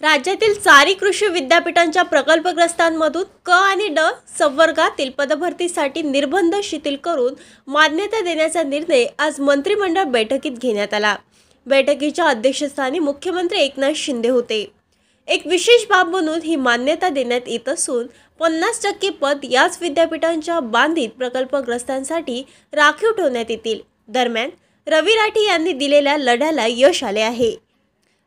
राज्यातील चारी कृषी विद्यापीठांच्या प्रकल्पग्रस्तांमधून क आणि ड संवर्गातील पदभरतीसाठी निर्बंध शिथिल करून मान्यता देण्याचा निर्णय आज मंत्रिमंडळ बैठकीत घेण्यात आला. बैठकीच्या अध्यक्षस्थानी मुख्यमंत्री एकनाथ शिंदे होते. एक विशेष बाब म्हणून ही मान्यता देण्यात येत असून पन्नास टक्के पद याच विद्यापीठांच्या बांधित प्रकल्पग्रस्तांसाठी राखीव ठेवण्यात येतील. दरम्यान रवी राठी यांनी दिलेल्या लढ्याला यश आले आहे.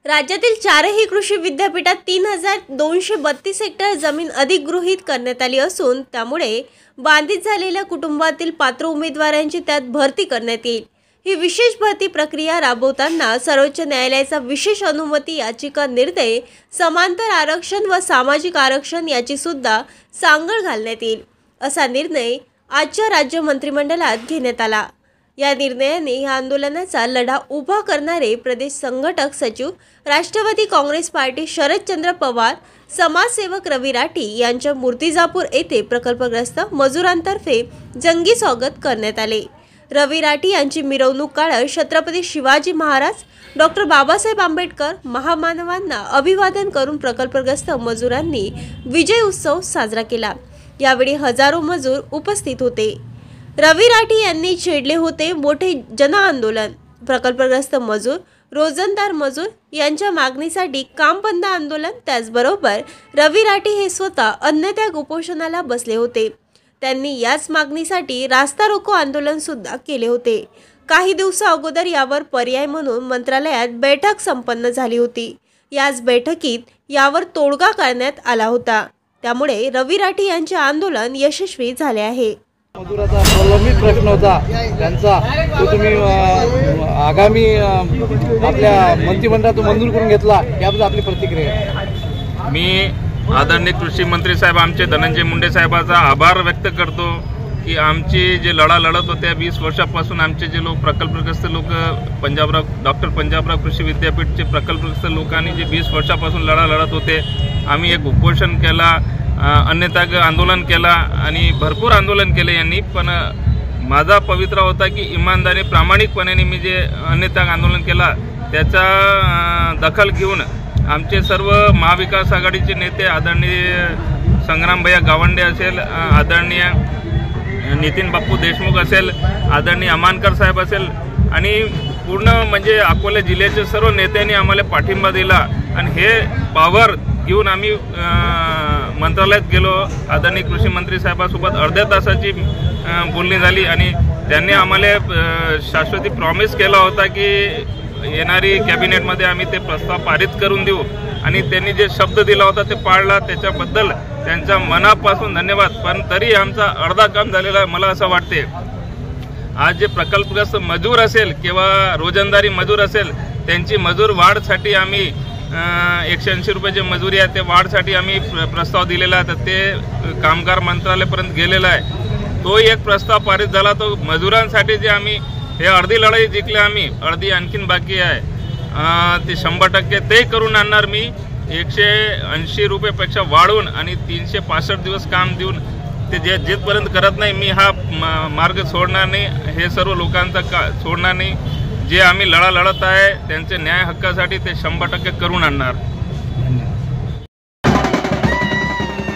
राज्यातील चारही कृषी विद्यापीठात तीन हजार दोनशे बत्तीस हेक्टर जमीन अधिगृहीत करण्यात आली असून त्यामुळे बाधित झालेल्या कुटुंबातील पात्र उमेदवारांची त्यात भरती करण्यात येईल. ही विशेष भरती प्रक्रिया राबवताना सर्वोच्च न्यायालयाचा विशेष अनुमती याचिका निर्णय समांतर आरक्षण व सामाजिक आरक्षण याची सुद्धा सांगड घालण्यात येईल असा निर्णय आजच्या राज्य मंत्रिमंडळात घेण्यात आला. या निर्णयाने या आंदोलनाचा लढा उभा करणारे प्रदेश संघटक सचिव राष्ट्रवादी काँग्रेस पार्टी शरदचंद्र पवार समाजसेवक रवी राठी यांच्या मूर्तिजापूर येथे प्रकल्पग्रस्त मजुरांतर्फे जंगी स्वागत करण्यात आले. रवी राठी यांची मिरवणूक काळात छत्रपती शिवाजी महाराज डॉक्टर बाबासाहेब आंबेडकर महामानवांना अभिवादन करून प्रकल्पग्रस्त मजुरांनी विजय उत्सव साजरा केला. यावेळी हजारो मजूर उपस्थित होते. रवी राठी यांनी छेडले होते मोठे जनआंदोलन प्रकल्पग्रस्त मजूर रोजंदार मजूर यांच्या मागणीसाठी काम बंद आंदोलन त्याचबरोबर रवी राठी हे स्वतः अन्य त्या उपोषणाला बसले होते. त्यांनी याच मागणीसाठी रास्ता रोको आंदोलन सुद्धा केले होते. काही दिवसा अगोदर यावर पर्याय म्हणून मंत्रालयात बैठक संपन्न झाली होती. याच बैठकीत यावर तोडगा करण्यात आला होता. त्यामुळे रवी राठी यांचे आंदोलन यशस्वी झाले आहे. मजुराचा प्रलंबित प्रश्न होता. त्यांचा तो तुम्ही आगामी आपल्या मंत्रिमंडळातून मंजूर करून घेतला याबद्दल आपली प्रतिक्रिया मी आदरणीय कृषी मंत्री साहेब आमचे धनंजय मुंडे साहेबाचा आभार व्यक्त करतो. की आमची जे लढा लढत होत्या वीस वर्षापासून आमचे जे लोक प्रकल्पग्रस्त लोक पंजाबराव डॉक्टर पंजाबराव कृषी विद्यापीठचे प्रकल्पग्रस्त लोकांनी जे वीस वर्षापासून लढा लढत होते आम्ही एक उपोषण केला अ, आंदोलन केला आणि भरपूर आंदोलन केले यांनी. पण माझा पवित्रा होता की इमानदारी प्रामाणिकपणे मी जे अन्नत्याग आंदोलन केला त्याचा दखल घेऊन आमचे सर्व महाविकास आघाडीचे नेते आदरणीय संग्रामभैया गावंडे असेल आदरणीय नितीन बाप्पू देशमुख असेल आदरणीय अमानकर साहेब असेल आणि पूर्ण म्हणजे अकोला जिल्ह्याच्या सर्व नेत्यांनी आम्हाला पाठिंबा दिला. आणि हे पावर घेऊन आम्ही मंत्रालयात गेलो. आदरणीय कृषी मंत्री साहेबासोबत अर्ध्या तासाची बोलणी झाली आणि त्यांनी आम्हाला शाश्वती प्रॉमिस केला होता की येणारी कॅबिनेटमध्ये आम्ही ते प्रस्ताव पारित करून देऊ. आणि त्यांनी जे शब्द दिला होता ते पाळला त्याच्याबद्दल त्यांच्या मनापासून धन्यवाद. पण तरी आमचा अर्धा काम झालेला आहे मला असं वाटते. आज जे प्रकल्पग्रस्त मजूर असेल किंवा रोजंदारी मजूर असेल त्यांची मजूर वाढसाठी आम्ही एकशे ऐंशी रुपयाची मजुरी आहे ते वाढसाठी आम्ही प्र- प्रस्ताव दिलेला आहे. तर ते कामगार मंत्रालयापर्यंत गेलेलं आहे. तोही एक प्रस्ताव पारित झाला. तो मजुरांसाठी जे आम्ही हे अर्धी लढाई जिंकली आम्ही अर्धी आणखीन बाकी आहे. ती ते शंभर टक्के ते करून आणणार मी. एकशे ऐंशी रुपयेपेक्षा वाढवून आणि तीनशे पासष्ट दिवस काम देऊन ते जे जिथपर्यंत करत नाही मी हा म- मार्ग सोडणार नाही. हे सर्व लोकांचा का सोडणार नाही. जे आम्ही लढा लढत आहे त्यांचे न्याय हक्कासाठी ते शंभर टक्के करून आणणार.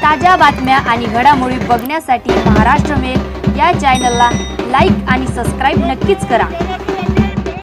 ताज्या बातम्या आणि घडामोडी बघण्यासाठी महाराष्ट्र मेल या चॅनलला लाईक आणि सबस्क्राईब नक्कीच करा.